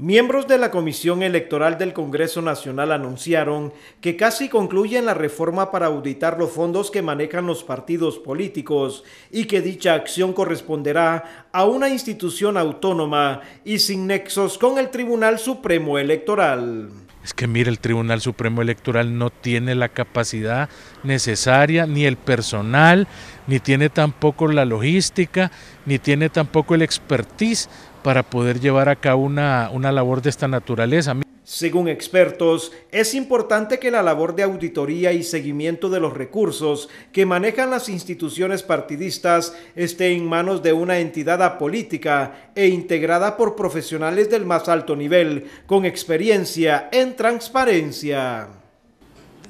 Miembros de la Comisión Electoral del Congreso Nacional anunciaron que casi concluyen la reforma para auditar los fondos que manejan los partidos políticos y que dicha acción corresponderá a una institución autónoma y sin nexos con el Tribunal Supremo Electoral. Es que mire, el Tribunal Supremo Electoral no tiene la capacidad necesaria, ni el personal, ni tiene tampoco la logística, ni tiene tampoco el expertise para poder llevar a cabo una, una labor de esta naturaleza. Según expertos, es importante que la labor de auditoría y seguimiento de los recursos que manejan las instituciones partidistas esté en manos de una entidad apolítica e integrada por profesionales del más alto nivel, con experiencia en transparencia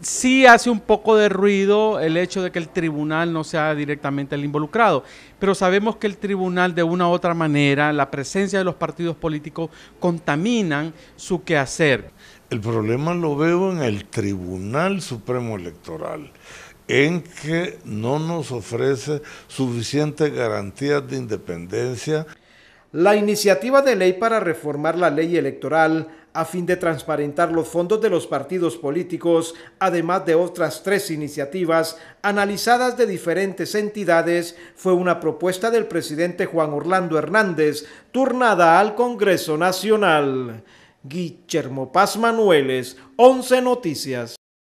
sí hace un poco de ruido el hecho de que el tribunal no sea directamente el involucrado, pero sabemos que el tribunal de una u otra manera, la presencia de los partidos políticos contaminan su quehacer. El problema lo veo en el Tribunal Supremo Electoral, en que no nos ofrece suficientes garantías de independencia. La iniciativa de ley para reformar la ley electoral a fin de transparentar los fondos de los partidos políticos, además de otras tres iniciativas analizadas de diferentes entidades, fue una propuesta del presidente Juan Orlando Hernández, turnada al Congreso Nacional. Guillermo Paz Manueles, 11 Noticias.